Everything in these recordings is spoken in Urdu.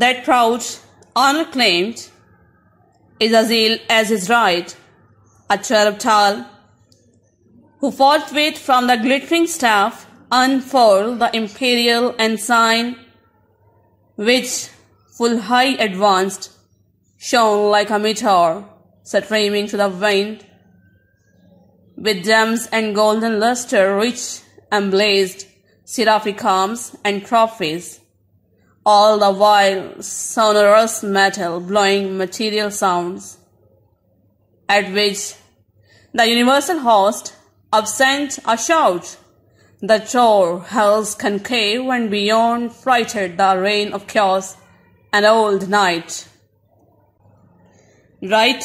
that proud honor claimed Izazil as his right, a cherub who forthwith from the glittering staff unfurled the imperial ensign, which, full high advanced, shone like a meteor, streaming to the wind, with gems and golden luster rich emblazed seraphic arms and trophies, all the while sonorous metal blowing material sounds, at which the universal host absent a shout. The shore hell's concave and beyond frighted the reign of chaos and old night. Right,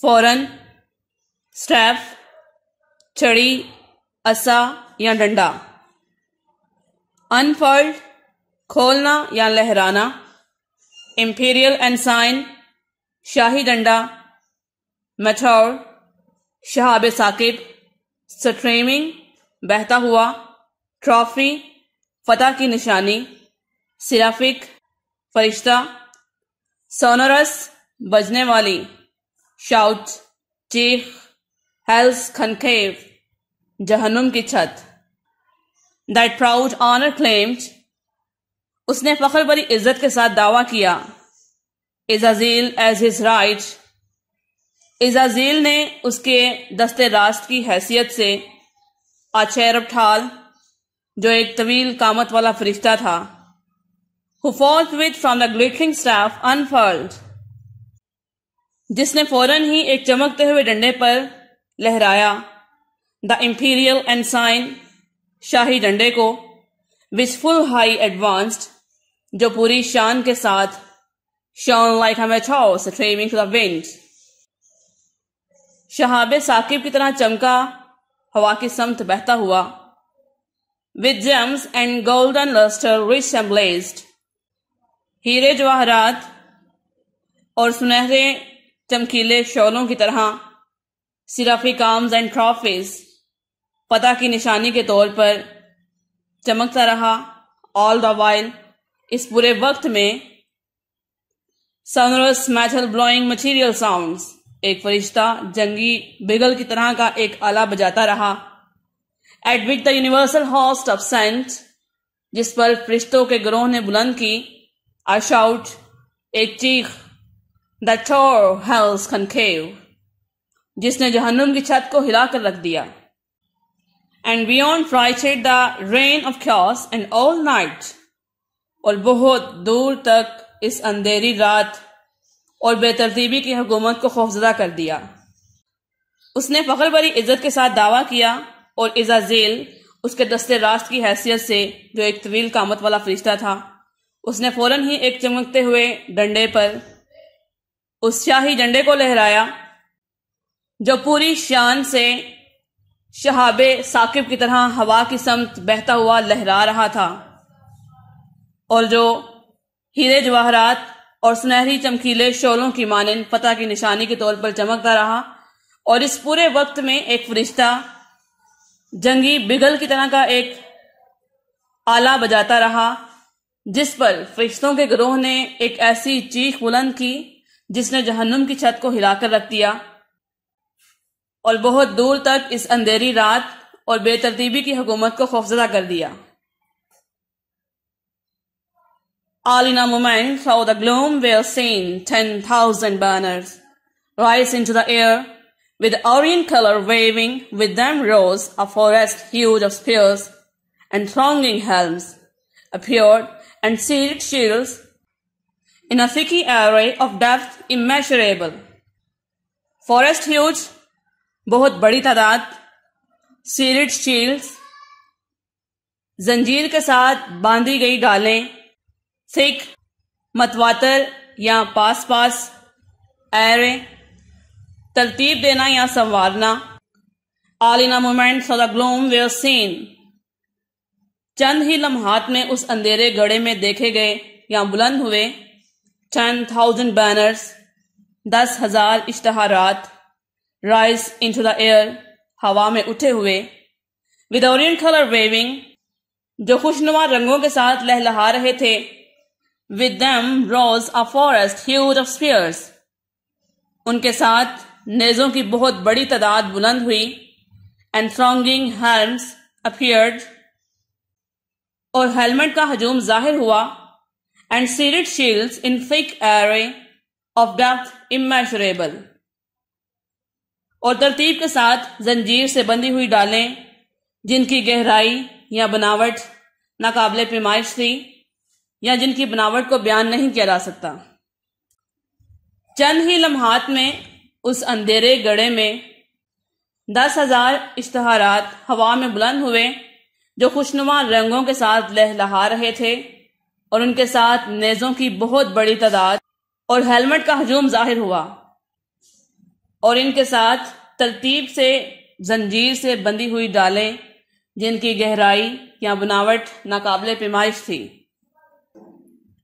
foreign, سٹیف، چڑی اسا یا ڈنڈا؟ انفرلڈ کھولنا یا لہرانا؟ امپیریل انسائن، شاہی ڈنڈا میٹھور شہاب ثاقب، سٹریمنگ، بہتا ہوا، ٹرافی، فتح کی نشانی سرافک فرشتہ، سونورس، بجنے والی، شاؤٹ، چیخ ہیلس کھنکھیو جہنم کی چھت۔ دیٹ پراؤڈ آنر کلیمڈ اس نے فخر بری عزت کے ساتھ دعویٰ کیا۔ ازازیل ایز ہز رائٹ ازازیل نے اس کے دست راست کی حیثیت سے آچیرب ٹھال، جو ایک طویل قامت والا فرشتہ تھا۔ Who fought with from the glittering staff unfurled جس نے فوراً ہی ایک چمکتے ہوئے ڈنڈے پر لہرایا۔ دا امپیریل انسائن شاہی ڈنڈے کو وچ فل ہائی ایڈوانسڈ جو پوری شان کے ساتھ شون لائک ہمیں chaos streaming to the wind شہاب ثاقب کی طرح چمکا، ہوا کی سمت بہتا ہوا۔ With gems and golden luster rich emblazed ہیرے جواہرات اور سنہرے چمکیلے شولوں کی طرح سرافی کامز اینڈ ٹرافیز پتہ کی نشانی کے طور پر چمکتا رہا آل دا وائل اس پورے وقت میں sonorous metal blowing material sounds ایک فرشتہ جنگی بگل کی طرح کا ایک آلہ بجاتا رہا at which the universal host up sent جس پر فرشتوں کے گروہ نے بلند کی آشاؤٹ ایک چیخ دا ٹور ہیلس کنکیو جس نے جہنم کی چھت کو ہلا کر رکھ دیا۔ And beyond frighted the reign of chaos and old night اور بہت دور تک اس اندھیری رات اور بے ترتیبی کی حکومت کو خوفزدہ کر دیا۔ اس نے فخر بری عزت کے ساتھ دعویٰ کیا اور ازازیل اس کے دستے راست کی حیثیت سے جو ایک طویل کامت والا فرشتہ تھا، اس نے فوراً ہی ایک چمکتے ہوئے ڈنڈے پر اس شاہی ڈنڈے کو لہرایا۔ جو پوری شان سے شہاب ثاقب کی طرح ہوا کی سمت بہتا ہوا لہرا رہا تھا۔ اور جو ہیرے جواہرات اور سنہری چمکیلے شولوں کی مانند فتح کی نشانی کے طور پر چمکتا رہا اور اس پورے وقت میں ایک فرشتہ جنگی بگل کی طرح کا ایک آلہ بجاتا رہا، جس پر فرشتوں کے گروہ نے ایک ایسی چیخ بلند کی جس نے جہنم کی چھت کو ہلا کر رکھ دیا۔ اور بہت دور تک اس اندھیری رات اور بے ترتیبی کی حکومت کو خوفزدہ کر دیا۔ آل ان مومنٹ فاؤ the gloom were seen ten thousand banners rise in air with arch colour waving with them rose a forest huge آفیئر and سانگنگ helms and cell shell انکی year of depth immeasurable forest huge بہت بڑی تعداد، سیریڈ شیلڈز زنجیر کے ساتھ باندھی گئی ڈالیں، سکھ، متواتر یا پاس پاس ایرے ترتیب دینا یا سنوارنا۔ All in moment through the gloom were seen چند ہی لمحات میں اس اندھیرے گڑے میں دیکھے گئے یا بلند ہوئے۔ ٹین تھاؤزینڈ بینرز دس ہزار اشتہارات۔ Rise into the air ہوا میں اٹھے ہوئے۔ ود اورینٹ کلر ویونگ جو خوشنما رنگوں کے ساتھ لہلہا رہے تھے with them rose a forest huge of spears ان کے ساتھ نیزوں کی بہت بڑی تعداد بلند ہوئی۔ اینڈ تھرونگنگ ہیلمس اپیئرڈ اور ہیلمٹ کا ہجوم ظاہر ہوا۔ اینڈ سیریڈ شیلڈ ان فک ایرے آف ڈیپتھ امیشریبل اور ترتیب کے ساتھ زنجیر سے بندی ہوئی ڈالیں، جن کی گہرائی یا بناوٹ ناقابل پیمائش تھی یا جن کی بناوٹ کو بیان نہیں کیا جا سکتا۔ چند ہی لمحات میں اس اندھیرے گڑے میں دس ہزار اشتہارات ہوا میں بلند ہوئے جو خوشنما رنگوں کے ساتھ لہلہا رہے تھے اور ان کے ساتھ نیزوں کی بہت بڑی تعداد اور ہیلمٹ کا ہجوم ظاہر ہوا۔ اور ان کے ساتھ ترتیب سے زنجیر سے بندی ہوئی ڈالیں جن کی گہرائی یا بناوٹ ناقابل پیمائش تھی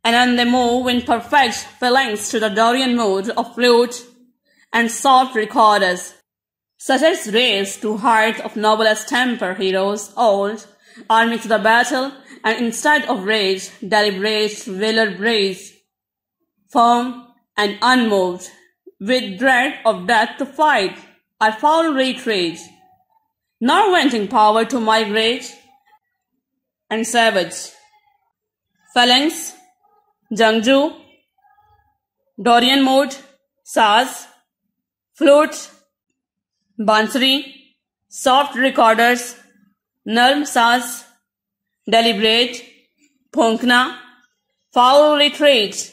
And then they move in perfect phalanx to the Dorian mode of flute and soft recorders, such as race to heart of noblest temper heroes, old, army to the battle, and instead of rage, deliberate, valor brace, firm and unmoved, with dread of death to fight, I foul retreat, nor venting power to migrate. And savage. Phalanx, Jangju, Dorian mode, Saz, Flute, Bansuri, Soft Recorders, Nerve Saz, Deliberate, Phonkna, Foul Retreat,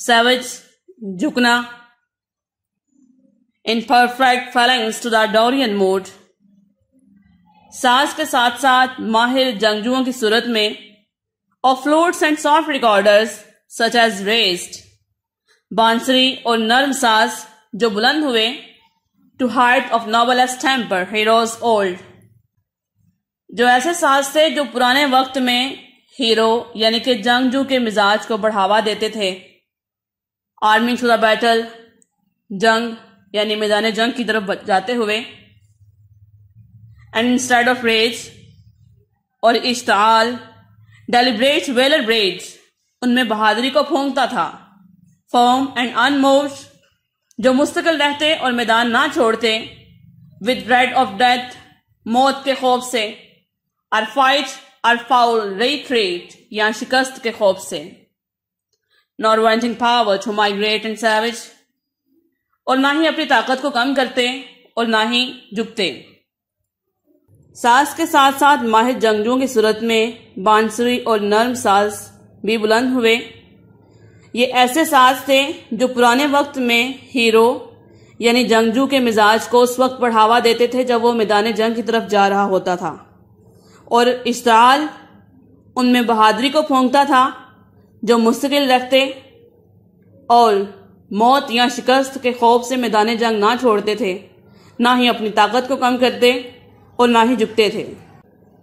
سیوج جھکنا in perfect phalanx to the Dorian mood ساز کے ساتھ ساتھ ماہر جنگجوؤں کی صورت میں اور flutes and soft recorders such as raised بانسری اور نرم ساز جو بلند ہوئے to height of noblest temper heroes old جو ایسے ساز تھے جو پرانے وقت میں ہیرو یعنی کہ جنگجو کے مزاج کو بڑھاوا دیتے تھے آرمی ٹو دا بیٹل جنگ یعنی میدان جنگ کی طرف جاتے ہوئے۔ اینڈ انسٹیڈ آف ریج اور اشتعال ڈیلیبریٹ ویلر بریج ان میں بہادری کو پھونکتا تھا۔ فرم اینڈ انموڈ جو مستقل رہتے اور میدان نہ چھوڑتے۔ ود ریڈ آف ڈیتھ موت کے خوف سے۔ اور فائٹ اور فاؤل ریٹ یا شکست کے خوف سے۔ Nor wanting power to mitigate and swage اور نہ ہی اپنی طاقت کو کم کرتے اور نہ ہی جھکتے۔ ساز کے ساتھ ساتھ ماہر جنگجوں کی صورت میں بانسری اور نرم ساز بھی بلند ہوئے۔ یہ ایسے ساز تھے جو پرانے وقت میں ہیرو یعنی جنگجو کے مزاج کو اس وقت بڑھاوا دیتے تھے جب وہ میدان جنگ کی طرف جا رہا ہوتا تھا۔ اور اشتعال ان میں بہادری کو پھونکتا تھا۔ جو مستقل رکھتے اور موت یا شکست کے خوف سے میدان جنگ نہ چھوڑتے تھے، نہ ہی اپنی طاقت کو کم کرتے اور نہ ہی جھکتے تھے۔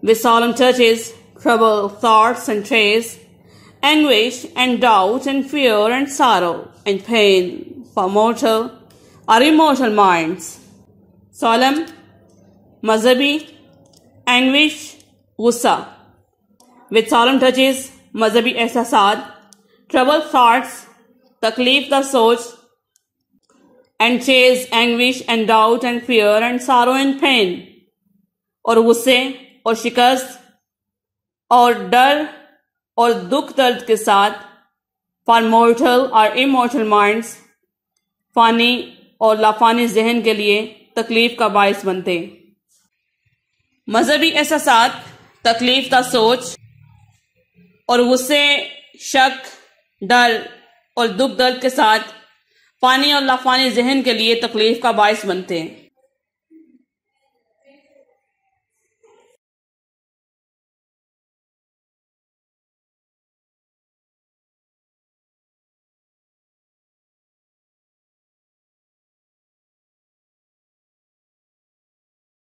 With solemn thoughts and trace anguish and doubt and fear and sorrow and pain from mortal or fever minds solemn مذہبی اینگویش غصہ with solemn touches mazhabi ehsasat, troubled thoughts, takleef the soch, and chase, anguish and doubt and fear and sorrow and pain. اور غصے اور شکست اور ڈر اور دکھ درد کے ساتھ for mortal or immortal minds فانی اور لافانی ذہن کے لیے تکلیف کا باعث بنتے مذہبی احساسات تکلیف کا سوچ اور غصے، شک، ڈر اور دکھ درد کے ساتھ فانی اور لافانی ذہن کے لیے تکلیف کا باعث بنتے ہیں۔